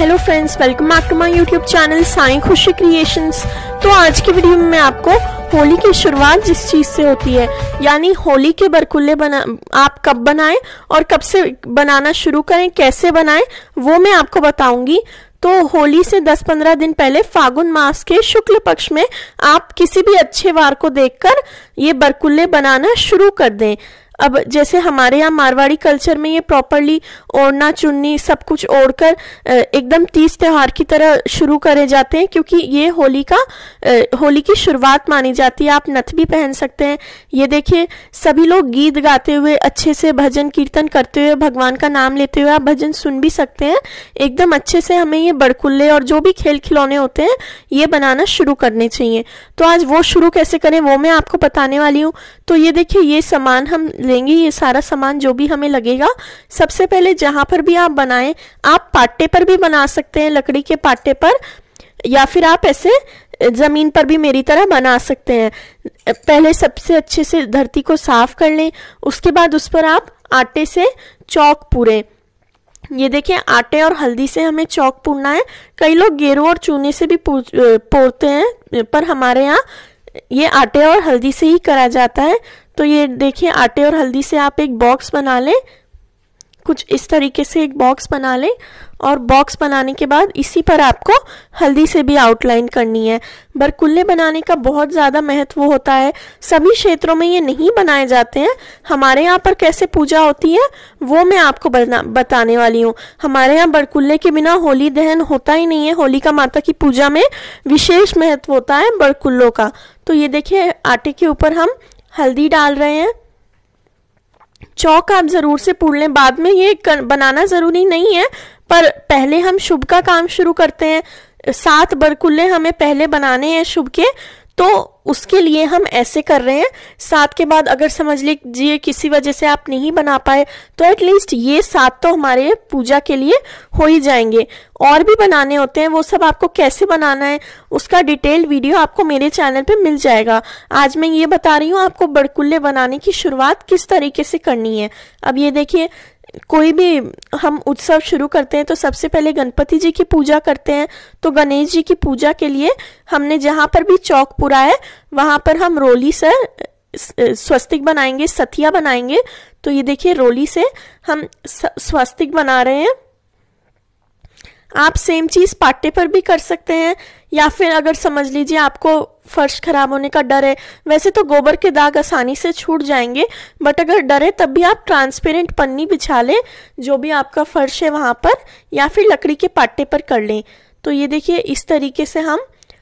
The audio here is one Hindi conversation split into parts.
Hello friends welcome back to my YouTube channel Sai Khushi creations तो आज की वीडियो में आपको होली की शुरुआत जिस चीज़ से होती है, यानी होली के बरकुल्ले बना, आप कब बनाएँ और कब से बनाना शुरू करें, कैसे बनाएँ, वो मैं आपको बताऊँगी। तो होली से 10-15 दिन पहले फागुन मास के शुक्ल पक्ष में आप किसी भी अच्छे वार को देखकर ये बरकुल्ले बनाना शुरू कर दें। अब जैसे हमारे यहाँ मारवाड़ी कल्चर में ये प्रॉपरली ओढ़ना, चुन्नी, सब कुछ ओढ़कर एकदम तीज त्योहार की तरह शुरू करे जाते हैं, क्योंकि ये होली का होली की शुरुआत मानी जाती है। आप नथ भी पहन सकते हैं। ये देखिए, सभी लोग गीत गाते हुए, अच्छे से भजन कीर्तन करते हुए, भगवान का नाम लेते हुए आप भजन सुन भी सकते हैं। एकदम अच्छे से हमें ये बड़कुल्ले और जो भी खेल खिलौने होते हैं, ये बनाना शुरू करने चाहिए। तो आज वो शुरू कैसे करें, वो मैं आपको बताने वाली हूँ। तो ये देखिए, ये सामान हम लेंगे ये सारा सामान जो भी हमें लगेगा। सबसे पहले जहाँ पर भी आप बनाएँ, आप पाटे पर भी बना सकते हैं, लकड़ी के पाटे पर, या फिर आप ऐसे ज़मीन पर भी मेरी तरह बना सकते हैं। पहले सबसे अच्छे से धरती को साफ़ कर लें, उसके बाद उस पर आप आटे से चौक पूरे। ये देखिए, आटे और हल्दी से हमें चौक पूरना है। कई लोग गेरू और चूने से भी पोरते हैं, पर हमारे यहाँ ये आटे और हल्दी से ही करा जाता है। तो ये देखिए आटे और हल्दी से आप एक बॉक्स बना लें। कुछ इस तरीके से एक बॉक्स बना लें और बॉक्स बनाने के बाद इसी पर आपको हल्दी से भी आउटलाइन करनी है। बरकुल्ले बनाने का बहुत ज़्यादा महत्व होता है। सभी क्षेत्रों में ये नहीं बनाए जाते हैं। हमारे यहाँ पर कैसे पूजा होती है वो मैं आपको बना, बताने वाली हूँ। हमारे यहाँ बरकुल्ले के बिना होली दहन होता ही नहीं है। होली का माता की पूजा में विशेष महत्व होता है बरकुल्लों का। तो ये देखिए आटे के ऊपर हम हल्दी डाल रहे हैं। चौक आप ज़रूर से पूर लें। बाद में ये बनाना ज़रूरी नहीं है, पर पहले हम शुभ का काम शुरू करते हैं। सात बरकुल्ले हमें पहले बनाने हैं शुभ के तो उसके लिए हम ऐसे कर रहे हैं। सात के बाद अगर समझ लीजिए किसी वजह से आप नहीं बना पाए तो एटलीस्ट ये सात तो हमारे पूजा के लिए हो ही जाएँगे। और भी बनाने होते हैं, वो सब आपको कैसे बनाना है, उसका डिटेल्ड वीडियो आपको मेरे चैनल पे मिल जाएगा। आज मैं ये बता रही हूँ, आपको बड़कुल्ले बनाने की शुरुआत किस तरीके से करनी है। अब ये देखिए कोई भी हम उत्सव शुरू करते हैं तो सबसे पहले गणपति जी की पूजा करते हैं। तो गणेश जी की पूजा के लिए हमने जहाँ पर भी चौक पुरा है, वहाँ पर हम रोली से स्वस्तिक बनाएँगे सतिया बनाएँगे। तो ये देखिए रोली से हम स्वस्तिक बना रहे हैं। आप सेम चीज़ पाटे पर भी कर सकते हैं, या फिर अगर समझ लीजिए आपको फर्श खराब होने का डर है। वैसे तो गोबर के दाग आसानी से छूट जाएँगे बट अगर डर है तब भी आप ट्रांसपेरेंट पन्नी बिछा लें, जो भी आपका फर्श है वहाँ पर, या फिर लकड़ी के पाटे पर कर लें। तो ये देखिए, इस तरीके से हम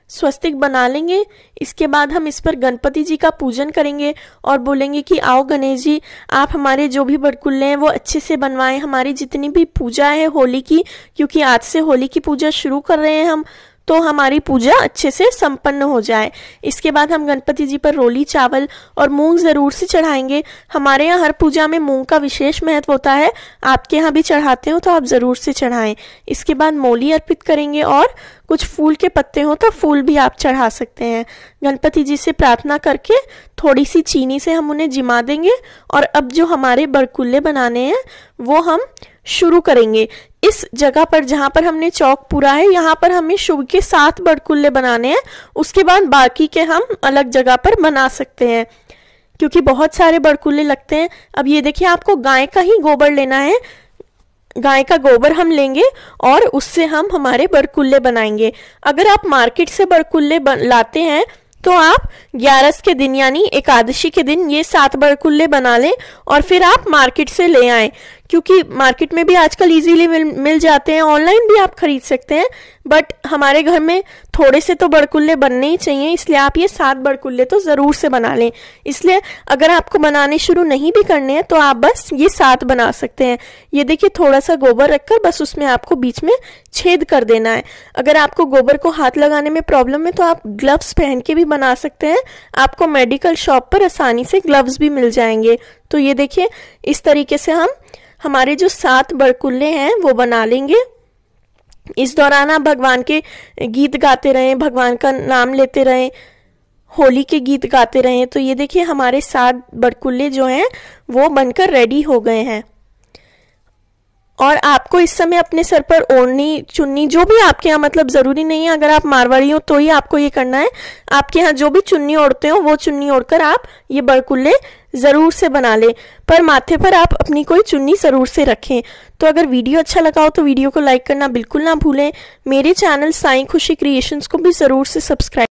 स्वस्तिक बना लेंगे। इसके बाद हम इस पर गणपति जी का पूजन करेंगे और बोलेंगे कि, आओ गणेश जी, आप हमारे जो भी बरकुल्ले हैं, वो अच्छे से बनवाएँ। हमारी जितनी भी पूजा है होली की, क्योंकि आज से होली की पूजा शुरू कर रहे हैं हम तो हमारी पूजा अच्छे से संपन्न हो जाए। इसके बाद हम गणपति जी पर रोली, चावल और मूंग ज़रूर से चढ़ाएँगे। हमारे यहाँ हर पूजा में मूंग का विशेष महत्व होता है। आपके यहाँ भी चढ़ाते हो तो आप ज़रूर से चढ़ाएँ। इसके बाद मोली अर्पित करेंगे और कुछ फूल के पत्ते हो तो फूल भी आप चढ़ा सकते हैं। गणपति जी से प्रार्थना करके थोड़ी सी चीनी से हम उन्हें जिमा देंगे और अब जो हमारे बरकुल्ले बनाने हैं, वो हम शुरू करेंगे। इस जगह पर जहाँ पर हमने चौक पूरा है, यहाँ पर हमें शुभ के सात बड़कुल्ले बनाने हैं। उसके बाद बाकी के हम अलग जगह पर बना सकते हैं, क्योंकि बहुत सारे बड़कुल्ले लगते हैं। अब ये देखिए, आपको गाय का ही गोबर लेना है। गाय का गोबर हम लेंगे और उससे हम हमारे बड़कुल्ले बनाएँगे। अगर आप मार्केट से बड़कुल्ले लाते हैं तो आप ग्यारस के दिन यानी एकादशी के दिन ये सात बड़कुल्ले बना लें और फिर आप मार्केट से ले आए। क्योंकि मार्केट में भी आजकल इजीली मिल मिल जाते हैं ऑनलाइन भी आप खरीद सकते हैं बट हमारे घर में थोड़े से तो बड़कुल्ले बनने ही चाहिए, इसलिए आप ये सात बड़कुल्ले तो ज़रूर से बना लें। इसलिए अगर आपको बनाने शुरू नहीं भी करने हैं तो आप बस ये सात बना सकते हैं। ये देखिए थोड़ा सा गोबर रखकर बस उसमें आपको बीच में छेद कर देना है। अगर आपको गोबर को हाथ लगाने में प्रॉब्लम है तो आप ग्लव्स पहन के भी बना सकते हैं। आपको मेडिकल शॉप पर आसानी से ग्लव्स भी मिल जाएँगे। तो ये देखिए, इस तरीके से हम हमारे जो सात बड़कुल्ले हैं, वो बना लेंगे। इस दौरान आप भगवान के गीत गाते रहें, भगवान का नाम लेते रहें, होली के गीत गाते रहें। तो ये देखिए, हमारे सात बड़कुल्ले जो हैं, वो बनकर रेडी हो गए हैं। और आपको इस समय अपने सर पर ओढ़नी, चुन्नी, जो भी आपके यहाँ मतलब ज़रूरी नहीं है, अगर आप मारवाड़ी हो तो ही आपको ये करना है। आपके यहाँ जो भी चुन्नी ओढ़ते हो, वो चुन्नी ओढ़कर आप ये बड़कुल्ले ज़रूर से बना लें। पर माथे पर आप अपनी कोई चुन्नी ज़रूर से रखें। तो अगर वीडियो अच्छा लगा हो तो वीडियो को लाइक करना बिल्कुल ना भूलें। मेरे चैनल साई खुशी क्रिएशंस को भी ज़रूर से सब्सक्राइब